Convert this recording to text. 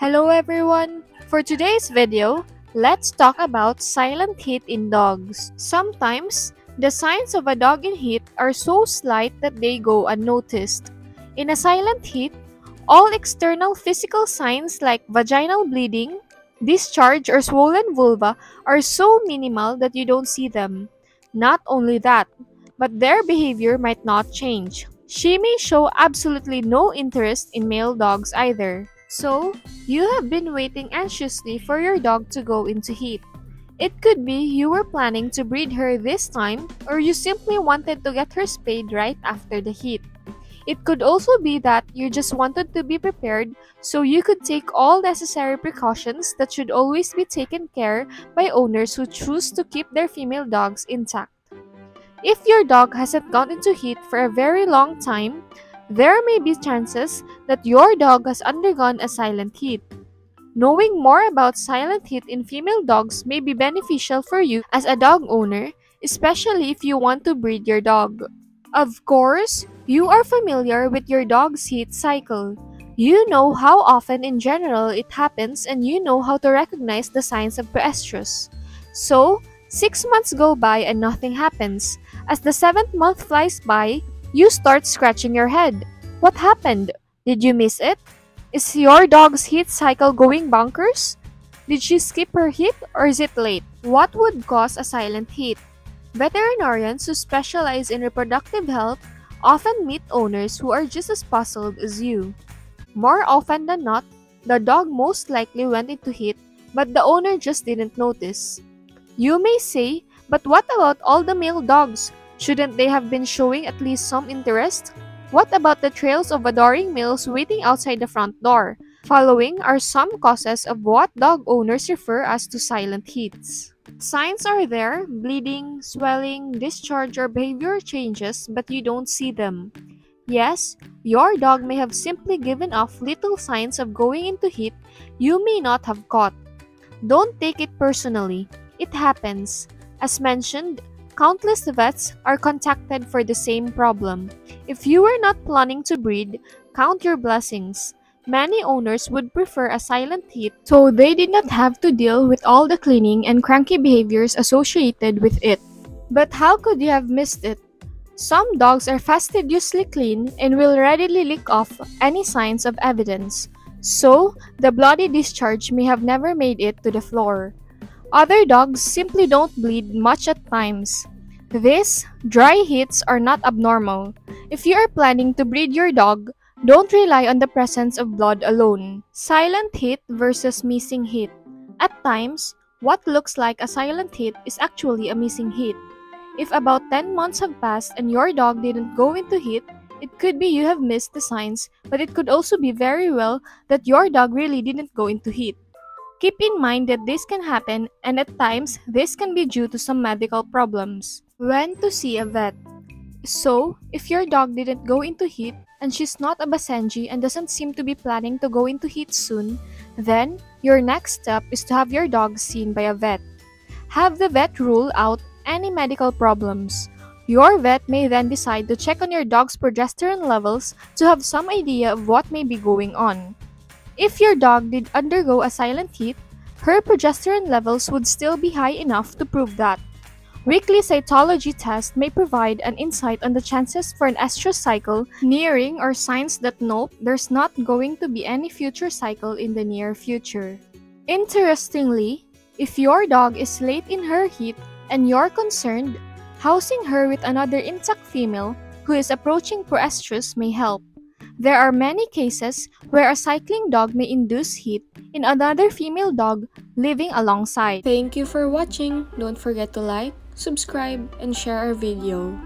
Hello everyone! For today's video, let's talk about silent heat in dogs. Sometimes, the signs of a dog in heat are so slight that they go unnoticed. In a silent heat, all external physical signs like vaginal bleeding, discharge, or swollen vulva are so minimal that you don't see them. Not only that, but their behavior might not change. She may show absolutely no interest in male dogs either. So, you have been waiting anxiously for your dog to go into heat. It could be you were planning to breed her this time, or you simply wanted to get her spayed right after the heat. It could also be that you just wanted to be prepared so you could take all necessary precautions that should always be taken care by owners who choose to keep their female dogs intact. If your dog hasn't gone into heat for a very long time, there may be chances that your dog has undergone a silent heat. Knowing more about silent heat in female dogs may be beneficial for you as a dog owner, especially if you want to breed your dog. Of course, you are familiar with your dog's heat cycle. You know how often in general it happens and you know how to recognize the signs of proestrus. So, six months go by and nothing happens. As the seventh month flies by, you start scratching your head. What happened? Did you miss it? Is your dog's heat cycle going bonkers? Did she skip her heat or is it late? What would cause a silent heat? Veterinarians who specialize in reproductive health often meet owners who are just as puzzled as you. More often than not, the dog most likely went into heat, but the owner just didn't notice. You may say, but what about all the male dogs? Shouldn't they have been showing at least some interest? What about the trails of adoring males waiting outside the front door? Following are some causes of what dog owners refer as to silent heats. Signs are there bleeding, swelling, discharge, or behavior changes, but you don't see them. Yes, your dog may have simply given off little signs of going into heat you may not have caught. Don't take it personally, it happens. As mentioned, countless vets are contacted for the same problem. If you are not planning to breed, count your blessings. Many owners would prefer a silent heat so they did not have to deal with all the cleaning and cranky behaviors associated with it. But how could you have missed it? Some dogs are fastidiously clean and will readily lick off any signs of evidence, so the bloody discharge may have never made it to the floor. Other dogs simply don't bleed much at times. These dry heats are not abnormal. If you are planning to breed your dog, don't rely on the presence of blood alone. Silent heat versus missing heat. At times, what looks like a silent heat is actually a missing heat. If about 10 months have passed and your dog didn't go into heat, it could be you have missed the signs, but it could also be very well that your dog really didn't go into heat. Keep in mind that this can happen and at times this can be due to some medical problems. When to see a vet. So, if your dog didn't go into heat and she's not a Basenji and doesn't seem to be planning to go into heat soon, then your next step is to have your dog seen by a vet. Have the vet rule out any medical problems. Your vet may then decide to check on your dog's progesterone levels to have some idea of what may be going on. If your dog did undergo a silent heat, her progesterone levels would still be high enough to prove that. Weekly cytology tests may provide an insight on the chances for an estrus cycle nearing or signs that nope, there's not going to be any future cycle in the near future. Interestingly, if your dog is late in her heat and you're concerned, housing her with another intact female who is approaching proestrus may help. There are many cases where a cycling dog may induce heat in another female dog living alongside. Thank you for watching. Don't forget to like, subscribe, and share our video.